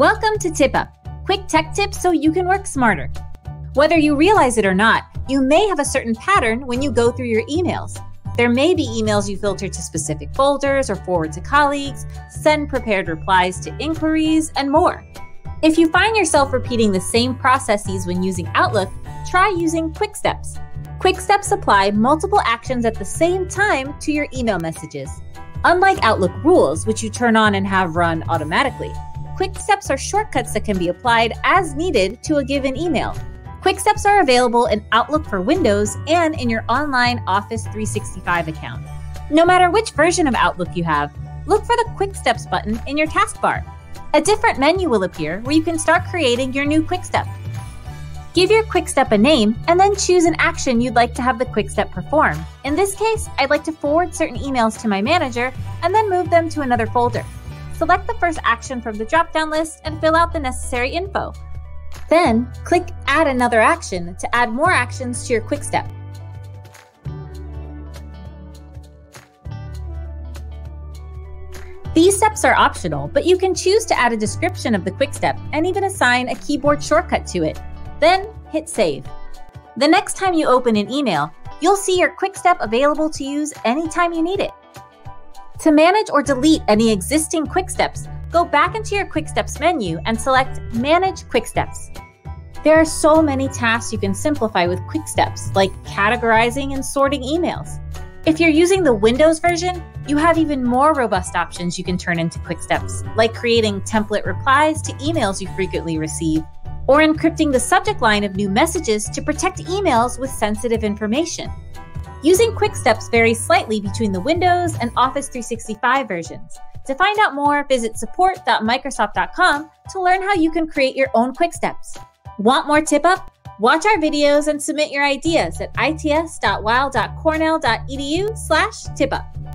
Welcome to TipUp, quick tech tips so you can work smarter. Whether you realize it or not, you may have a certain pattern when you go through your emails. There may be emails you filter to specific folders or forward to colleagues, send prepared replies to inquiries, and more. If you find yourself repeating the same processes when using Outlook, try using Quick Steps. Quick Steps apply multiple actions at the same time to your email messages. Unlike Outlook rules, which you turn on and have run automatically, Quick Steps are shortcuts that can be applied as needed to a given email. Quick Steps are available in Outlook for Windows and in your online Office 365 account. No matter which version of Outlook you have, look for the Quick Steps button in your taskbar. A different menu will appear where you can start creating your new Quick Step. Give your Quick Step a name and then choose an action you'd like to have the Quick Step perform. In this case, I'd like to forward certain emails to my manager and then move them to another folder. Select the first action from the drop down list and fill out the necessary info. Then, click Add another action to add more actions to your Quick Step. These steps are optional, but you can choose to add a description of the Quick Step and even assign a keyboard shortcut to it. Then, hit Save. The next time you open an email, you'll see your Quick Step available to use anytime you need it. To manage or delete any existing Quick Steps, go back into your Quick Steps menu and select Manage Quick Steps. There are so many tasks you can simplify with Quick Steps, like categorizing and sorting emails. If you're using the Windows version, you have even more robust options you can turn into Quick Steps, like creating template replies to emails you frequently receive, or encrypting the subject line of new messages to protect emails with sensitive information. Using Quick Steps varies slightly between the Windows and Office 365 versions. To find out more, visit support.microsoft.com to learn how you can create your own Quick Steps. Want more TipUp? Watch our videos and submit your ideas at its.weill.cornell.edu slash tipup.